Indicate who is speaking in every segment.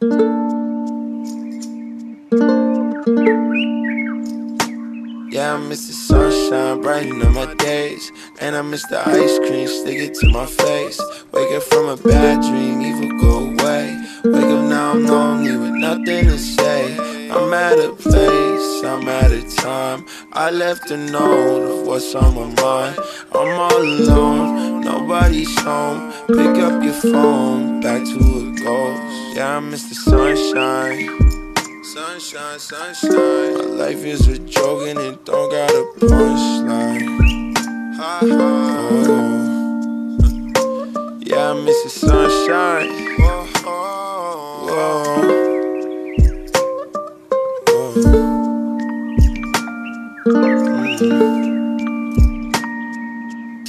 Speaker 1: Yeah, I miss the sunshine brightening up my days. And I miss the ice cream sticking to my face. Waking from a bad dream, evil go away. Wake up now, I'm lonely with nothing to say. I'm at a place. I'm at a time. I left a note of what's on my mind. I'm all alone, nobody's home. Pick up your phone, back to a ghost. Yeah, I miss the sunshine. Sunshine, sunshine. My life is a joke and it don't got a punchline. Ha ha. Oh. Yeah, I miss the sunshine.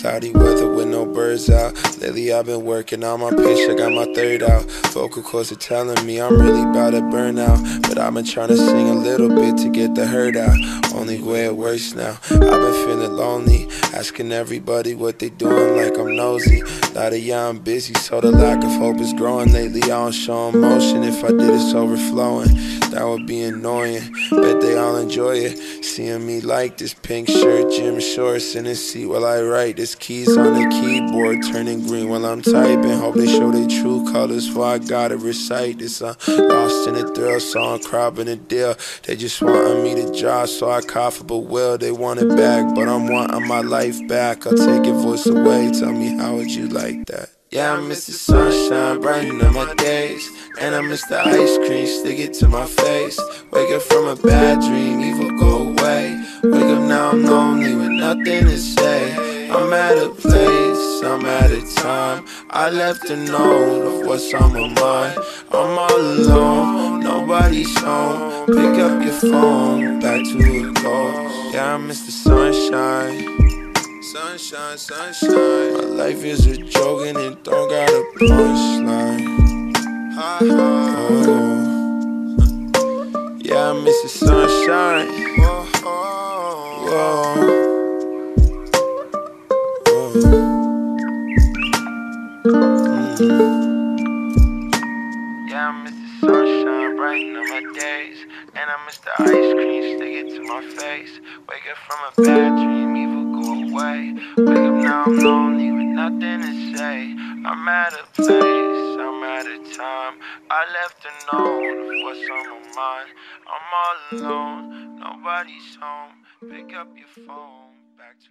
Speaker 1: Cloudy weather with no birds out. Lately I've been working on my pitch, I got my third out. Vocal cords are telling me I'm really about to burn out. But I've been trying to sing a little bit to get the hurt out. Only way it works now. I've been feeling lonely, asking everybody what they doing like I'm nosy. Lot of y'all I'm busy, so the lack of hope is growing. Lately I don't show emotion. If I did, it's overflowing. That would be annoying. Bet enjoy it. Seeing me like this pink shirt, gym shorts in the seat while I write. This keys on the keyboard turning green while I'm typing. Hope they show their true colors, for I gotta recite this. I'm lost in the thrill, so I'm cropping the deal. They just wanting me to draw, so I cough up a will. They want it back, but I'm wanting my life back. I'll take your voice away. Tell me, how would you like that? Yeah, I miss the sunshine, brightening up my days. And I miss the ice cream, stick it to my face. Wake up from a bad dream, evil go away. Wake up now, I'm lonely with nothing to say. I'm at a place, I'm at a time. I left a note of what's on my mind. I'm all alone, nobody's home. Pick up your phone, back to the ghost. Yeah, I miss the sunshine. Sunshine, sunshine. My life is a joke and it don't got a punchline. Ha ha. Oh. Yeah, I miss the sunshine. Whoa. Whoa. Yeah, I miss the sunshine, brightening up my days. And I miss the ice cream, stick it to my face. Wake up from a bad dream, evil. Wake up now, I'm lonely with nothing to say. I'm at a place, I'm at a time. I left a note of what's on my mind. I'm all alone, nobody's home. Pick up your phone, back to